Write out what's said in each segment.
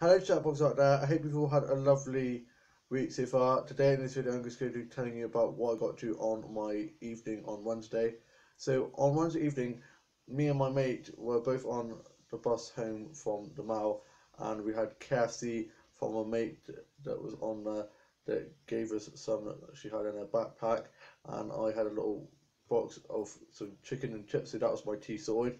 Hello chatbox out there, I hope you've all had a lovely week so far. Today in this video I'm just going to be telling you about what I got to on my evening on Wednesday. So on Wednesday evening, me and my mate were both on the bus home from the mall and we had KFC from a mate that was on there that gave us some that she had in her backpack and I had a little box of some chicken and chips so that was my tea sorted.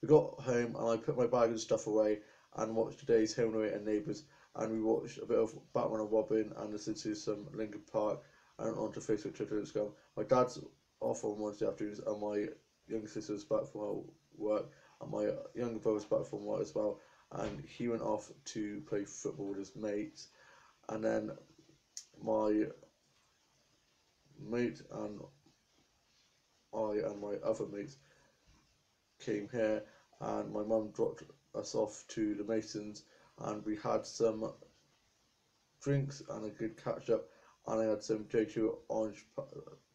We got home and I put my bag and stuff away and watched today's Home Away and Neighbours and we watched a bit of Batman and Robin and listened to some Linkin Park and onto Facebook, Twitter, and Instagram. My dad's off on Wednesday afternoons and my younger sister's back from work and my younger brother's back from work as well and he went off to play football with his mates and then my mate and I and my other mates came here and my mum dropped us off to the Masons and we had some drinks and a good catch up and I had some J2 orange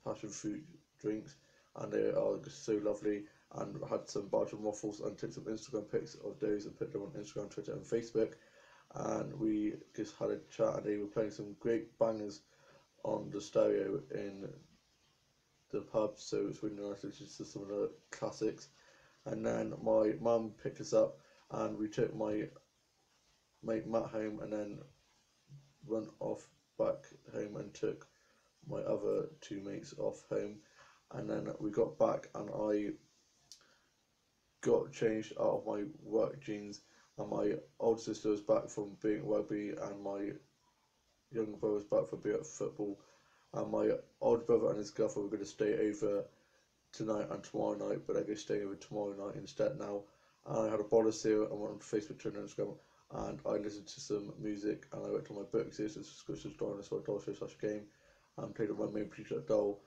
passion fruit drinks and they are just so lovely and had some Belgian waffles and took some Instagram pics of those and put them on Instagram, Twitter and Facebook and we just had a chat and they were playing some great bangers on the stereo in the pub so it was really nice to listen to some of the classics. And then my mum picked us up and we took my mate Matt home and then went off back home and took my other two mates off home. And then we got back and I got changed out of my work jeans and my old sister was back from being rugby and my younger brother was back from being at football. And my old brother and his girlfriend were going to stay over tonight and tomorrow night but they're going to stay over tomorrow night instead now and I had a bottle and went on Facebook, Twitter and Instagram and I listened to some music and I went to my books, this is saw a doll show slash game and played with my main producer doll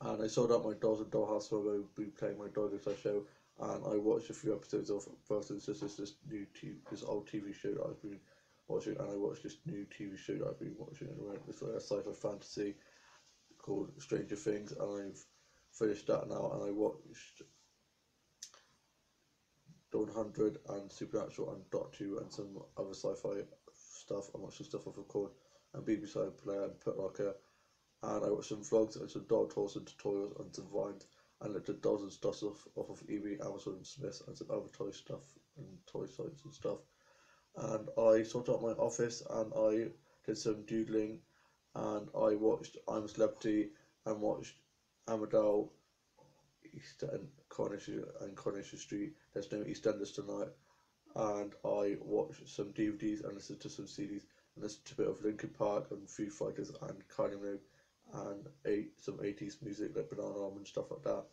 and I sold out my Dolls and Dollhouse so I will be playing my Doll Slash show and I watched a few episodes of Brothers and Sisters, this new TV, this old TV show that I've been watching and I watched this new TV show that I've been watching and it's like a sci-fi fantasy called Stranger Things and I've finished that now and I watched Dawn Hundred and Supernatural and Dot Two and some other sci-fi stuff. I watched some stuff off of record and BBC iPlayer and Putlocker and I watched some vlogs and some dog tours and tutorials and some vines and looked at dolls and stuff off, off of eBay, Amazon and Smith and some other toy stuff and toy sites and stuff. And I sorted out my office and I did some doodling and I watched I'm a Celebrity and watched Emmerdale East End, Coronation and Coronation Street. There's no EastEnders tonight, and I watched some DVDs and listened to some CDs and listened to a bit of Linkin Park and Foo Fighters and Kylie Minogue and eight some 80s music like Banana and stuff like that.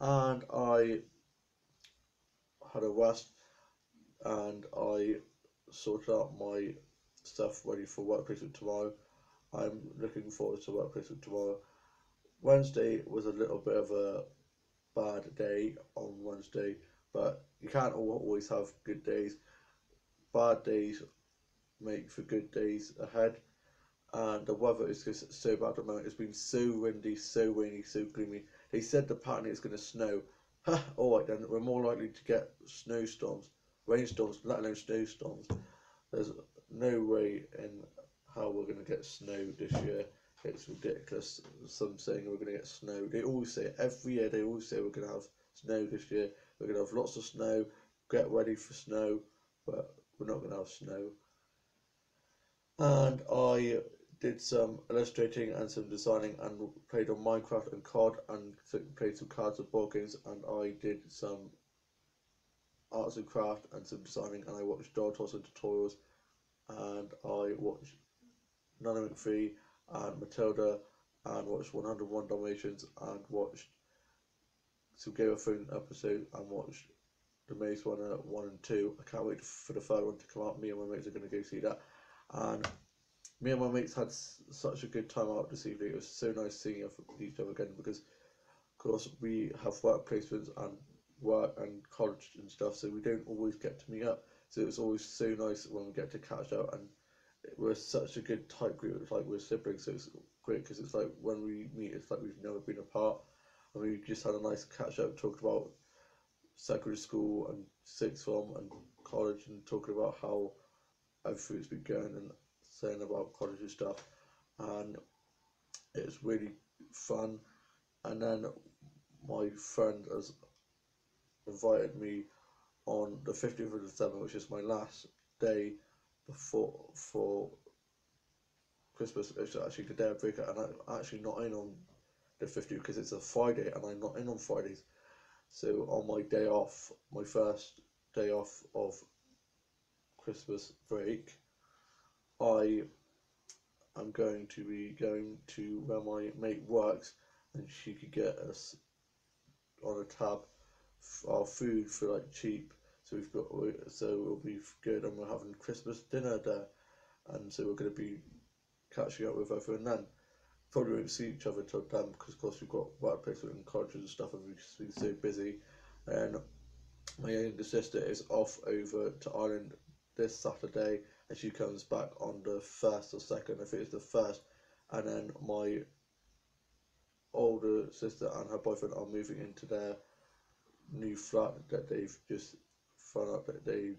And I had a rest and I sorted out my stuff ready for work placement tomorrow. I'm looking forward to work placement tomorrow. Wednesday was a little bit of a bad day on Wednesday, but you can't always have good days. Bad days make for good days ahead, and the weather is just so bad at the moment. It's been so windy, so rainy, so gloomy. They said the apparently it's going to snow. All right then, we're more likely to get snowstorms, rainstorms, let alone snowstorms. There's no way in how we're going to get snow this year. It's ridiculous. Some saying we're going to get snow. They always say every year. They always say we're going to have snow this year. We're going to have lots of snow. Get ready for snow, but we're not going to have snow. And I did some illustrating and some designing and played on Minecraft and COD and played some cards and board games and I did some arts and craft and some designing and I watched Toss and tutorials and I watched Nanny McPhee and Matilda and watched 101 Dalmatians and watched some Game of Thrones episode and watched The Maze Runner 1 and 2. I can't wait for the third one to come out. Me and my mates are going to go see that. And me and my mates had such a good time out this evening. It was so nice seeing each other again because, of course, we have work placements and work and college and stuff, so we don't always get to meet up. So it was always so nice when we get to catch up and we're such a good tight group. It's like we're siblings, so it's great because it's like when we meet, it's like we've never been apart, and we just had a nice catch up, talked about secondary school and sixth form and college and talking about how everything's been going and saying about college and stuff, and it's really fun. And then my friend has invited me on the 15th of December, which is my last day before for Christmas. It's actually the day I break it, and I'm actually not in on the 50th because it's a Friday and I'm not in on Fridays. So on my day off, my first day off of Christmas break, I am going to be going to where my mate works and she could get us on a tab our food for like cheap. So we've got so it'll be good and we're having Christmas dinner there, and so we're going to be catching up with everyone then. Probably won't see each other till then because of course we've got work workplace and colleges and stuff and we've been so busy. And my younger sister is off over to Ireland this Saturday and she comes back on the first or second I think it's the first. And then my older sister and her boyfriend are moving into their new flat that they've just found out that they've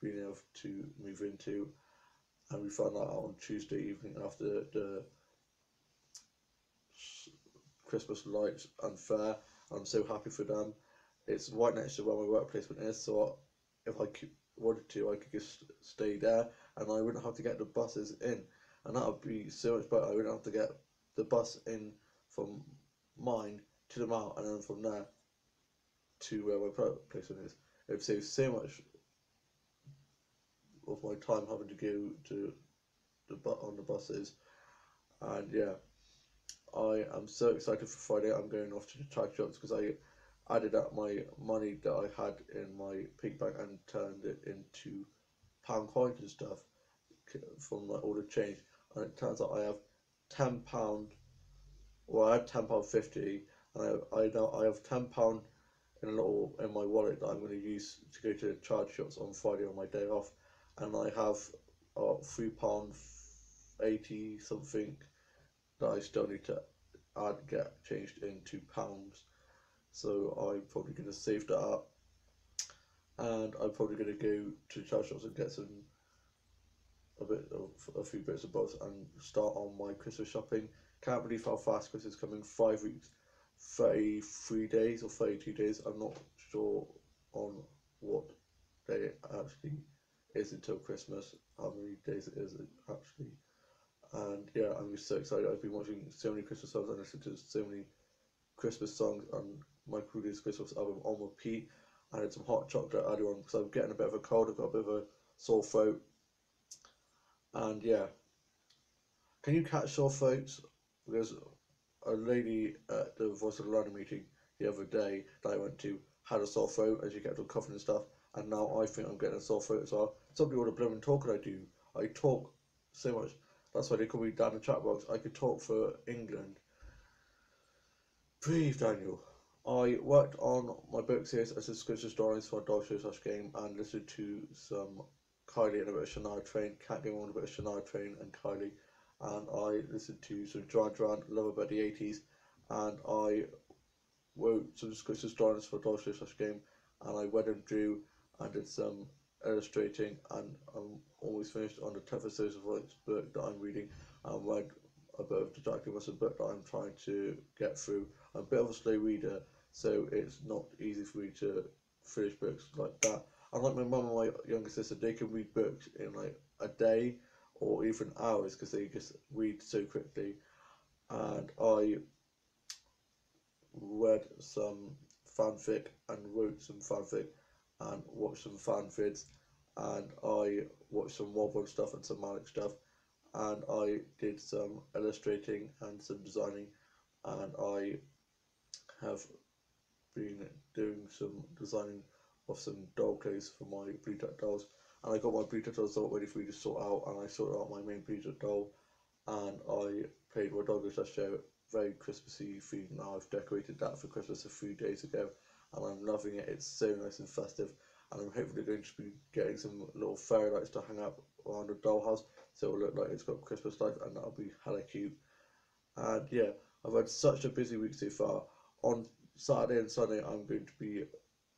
been able to move into and we found that out on Tuesday evening after the Christmas lights and fair. I'm so happy for them. It's right next to where my work placement is, so if I wanted to, I could just stay there and I wouldn't have to get the buses in. And that would be so much better. I wouldn't have to get the bus in from mine to the mall and then from there to where my placement is. It would save so much of my time having to go to the on the buses. And yeah. I am so excited for Friday. I'm going off to the charity shops because I added up my money that I had in my pig bag and turned it into pound coins and stuff from my order change. And it turns out I have ten pound. Well, I had ten pound fifty, and I, I now I have ten pound in a little in my wallet that I'm going to use to go to the charge shops on Friday on my day off, and I have uh, three pound eighty something that I still need to add get changed into pounds. So I'm probably going to save that up. And I'm probably going to go to charge shops and get some a bit of a few bits of bobs and start on my Christmas shopping. Can't believe how fast Christmas is coming. Five weeks, 33 days or 32 days. I'm not sure on what day it actually is until Christmas, how many days it is actually and yeah, I'm just so excited. I've been watching so many Christmas songs and listening to so many Christmas songs on my Bublé's Christmas album on repeat. I had some hot chocolate earlier on because I'm getting a bit of a cold. I've got a bit of a sore throat, and yeah. Can you catch sore throats? Because a lady at the Voice of London meeting the other day that I went to had a sore throat and she kept on coughing and stuff. And now I think I'm getting a sore throat as well. Somebody would have blown talking I do. I talk so much. That's why they call me Dan the chat box. I could talk for England. Breathe, Daniel. I worked on my book series as a scripture stories for Dog Show Slash Game and listened to some Kylie and a bit of Shania Twain, Can't Go On a bit of Shania Twain and Kylie. And I listened to some Duran Duran, Love About the 80s. And I wrote some scripture stories for Show Slash Game. And I read and drew and did some illustrating and I'm almost finished on the 10th episode of Wright's book that I'm reading and read a bit of Jack Nicholson book that I'm trying to get through. I'm a bit of a slow reader so it's not easy for me to finish books like that. Unlike my mum and my younger sister, they can read books in like a day or even hours because they just read so quickly. And I read some fanfic and wrote some fanfic and watched some fan vids and I watched some Wobble stuff and some Malik stuff and I did some illustrating and some designing and I have been doing some designing of some doll clothes for my Bluetooth dolls and I got my Bluetooth dolls all ready for me to sort out and I sorted out my main Bluetooth doll and I played my dog slash show very Christmassy food now I've decorated that for Christmas a few days ago and I'm loving it. It's so nice and festive, and I'm hopefully going to be getting some little fairy lights to hang up around the dollhouse, so it'll look like it's got Christmas lights, and that'll be hella cute. And yeah, I've had such a busy week so far. On Saturday and Sunday, I'm going to be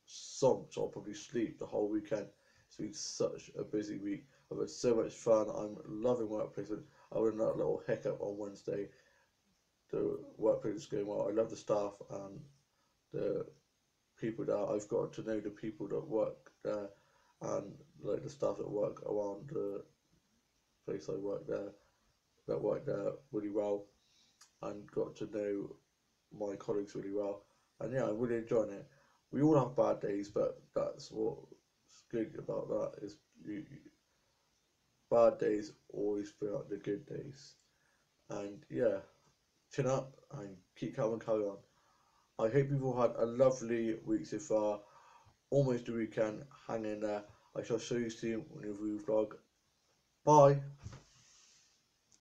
swamped. I'll probably sleep the whole weekend. It's been such a busy week. I've had so much fun. I'm loving work placement. I went that little hiccup on Wednesday. The workplace is going well. I love the staff and the people there. I've got to know the people that work there and like the staff that work around the place I work there that work there really well and got to know my colleagues really well. And yeah, I'm really enjoying it. We all have bad days, but that's what's good about that is you, you bad days always bring out the good days. And yeah, chin up and keep and carry on. I hope you've all had a lovely week so far. Almost a weekend. Hang in there. I shall show you soon a new vlog. Bye.